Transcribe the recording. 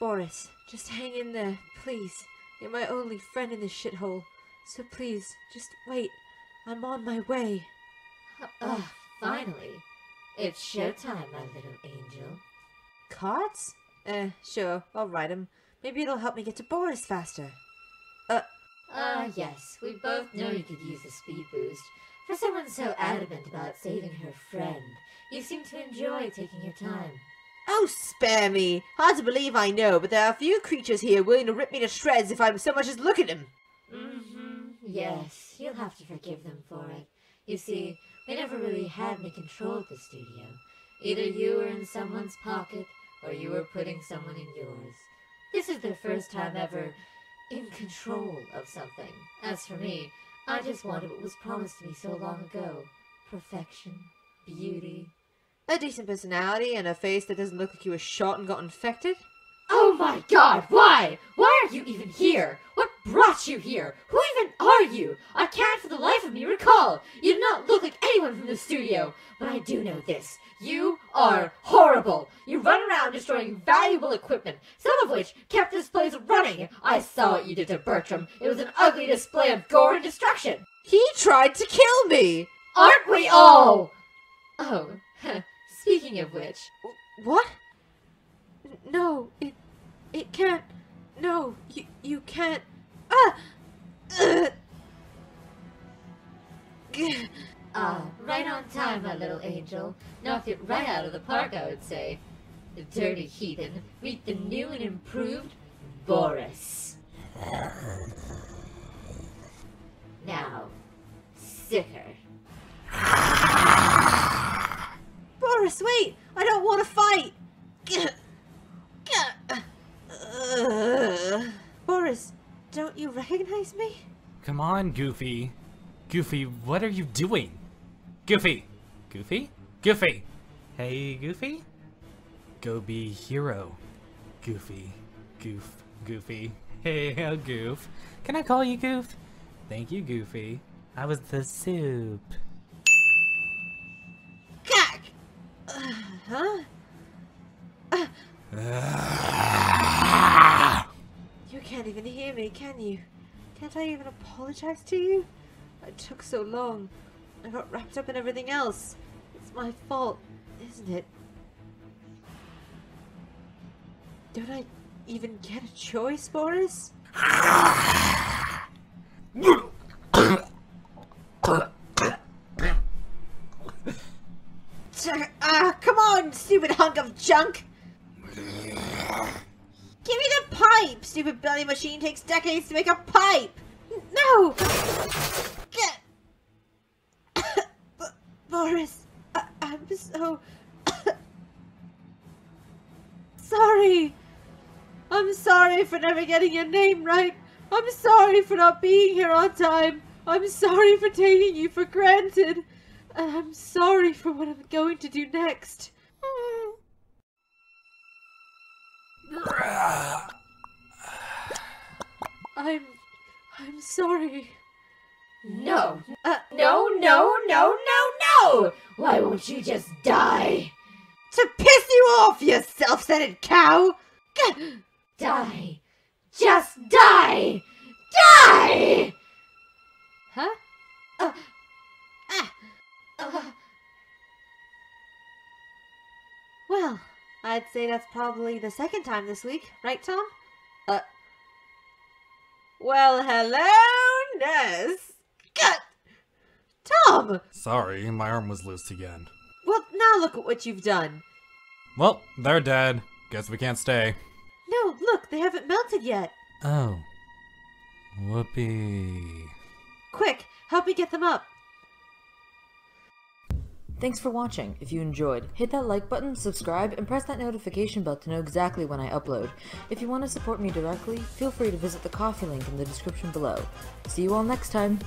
Boris, just hang in there, please. You're my only friend in this shithole. So please, just wait. I'm on my way. Ah, finally. It's showtime, my little angel. Cards? Eh, sure, I'll write 'em. Maybe it'll help me get to Boris faster. Uh, Ah, yes, we both know you could use a speed boost. For someone so adamant about saving her friend, you seem to enjoy taking your time. Oh, spare me! Hard to believe, I know, but there are a few creatures here willing to rip me to shreds if I so much as look at them. Mm-hmm. Yes, you'll have to forgive them for it. You see, we never really had any control of the studio. Either you were in someone's pocket, or you were putting someone in yours. This is their first time ever in control of something. As for me, I just wanted what was promised to me so long ago. Perfection, beauty. A decent personality and a face that doesn't look like you were shot and got infected. Oh my god, why? Why are you even here? What brought you here? Who even are you? I can't for the life of me recall. You do not look like anyone from the studio. But I do know this. You are horrible. You run around destroying valuable equipment, some of which kept this place running. I saw what you did to Bertram. It was an ugly display of gore and destruction. He tried to kill me! Aren't we all? Oh, speaking of which, What? No, it it can't. No, you you can't. Ah! Ah, right on time, my little angel. Knocked it right out of the park, I would say. The dirty heathen. Meet the new and improved Boris. Boris, wait! I don't want to fight. Boris, don't you recognize me? Come on, Goofy. Goofy, what are you doing? Goofy! Goofy? Goofy! Hey, Goofy? Go be hero. Goofy. Goof. Goofy. Hey, Goof. Can I call you Goof? Thank you, Goofy. I was the soup. Uh, huh? You can't even hear me, can you? Can't I even apologize to you? I took so long. I got wrapped up in everything else. It's my fault, isn't it? Don't I even get a choice, Boris? Ah, come on, stupid hunk of junk! Give me the pipe! Stupid belly machine takes decades to make a pipe! No! Boris, I- I'm so... sorry! I'm sorry for never getting your name right! I'm sorry for not being here on time! I'm sorry for taking you for granted! And I'm sorry for what I'm going to do next. Sorry. No, Uh, no, no, no, no, no! Why won't you just die? to piss you off, you self-centered cow! Die! Just die! Die! Huh? Uh, Ah, uh, well, I'd say that's probably the second time this week, right, Tom? Uh. Well, hello, nurse. Gut. Tom. Sorry, my arm was loose again. Well, now look at what you've done. Well, they're dead. Guess we can't stay. No, look, they haven't melted yet. Oh. Whoopee. Quick, help me get them up. Thanks for watching. If you enjoyed, hit that like button, subscribe, and press that notification bell to know exactly when I upload. If you want to support me directly, feel free to visit the Ko-fi link in the description below. See you all next time!